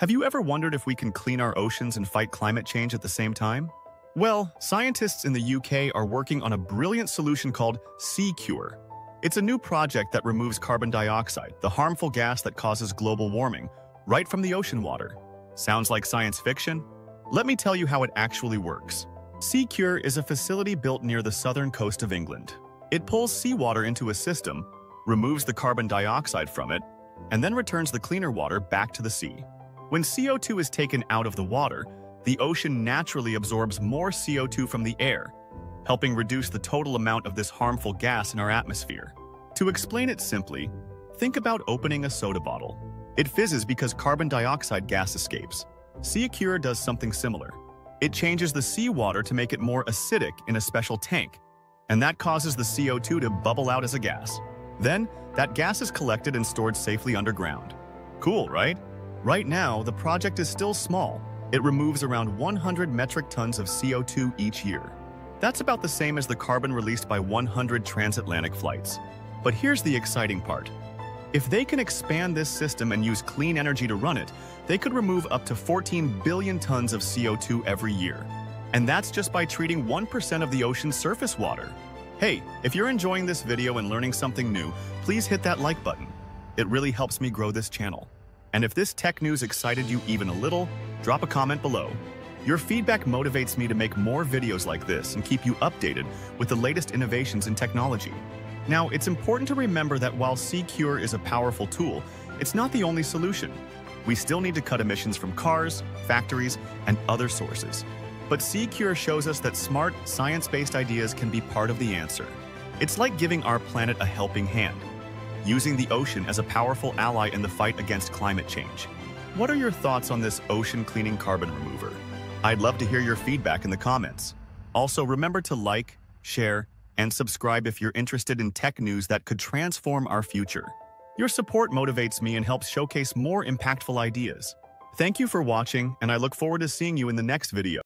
Have you ever wondered if we can clean our oceans and fight climate change at the same time? Well, scientists in the UK are working on a brilliant solution called SeaCURE. It's a new project that removes carbon dioxide, the harmful gas that causes global warming, right from the ocean water. Sounds like science fiction? Let me tell you how it actually works. SeaCURE is a facility built near the southern coast of England. It pulls seawater into a system, removes the carbon dioxide from it, and then returns the cleaner water back to the sea. When CO2 is taken out of the water, the ocean naturally absorbs more CO2 from the air, helping reduce the total amount of this harmful gas in our atmosphere. To explain it simply, think about opening a soda bottle. It fizzes because carbon dioxide gas escapes. SeaCURE does something similar. It changes the seawater to make it more acidic in a special tank, and that causes the CO2 to bubble out as a gas. Then, that gas is collected and stored safely underground. Cool, right? Right now, the project is still small. It removes around 100 metric tons of CO2 each year. That's about the same as the carbon released by 100 transatlantic flights. But here's the exciting part. If they can expand this system and use clean energy to run it, they could remove up to 14 billion tons of CO2 every year. And that's just by treating 1% of the ocean's surface water. Hey, if you're enjoying this video and learning something new, please hit that like button. It really helps me grow this channel. And if this tech news excited you even a little, drop a comment below. Your feedback motivates me to make more videos like this and keep you updated with the latest innovations in technology. Now, it's important to remember that while SeaCURE is a powerful tool, it's not the only solution. We still need to cut emissions from cars, factories, and other sources. But SeaCURE shows us that smart, science-based ideas can be part of the answer. It's like giving our planet a helping hand using the ocean as a powerful ally in the fight against climate change. What are your thoughts on this ocean cleaning carbon remover? I'd love to hear your feedback in the comments. Also, remember to like, share, and subscribe if you're interested in tech news that could transform our future. Your support motivates me and helps showcase more impactful ideas. Thank you for watching, and I look forward to seeing you in the next video.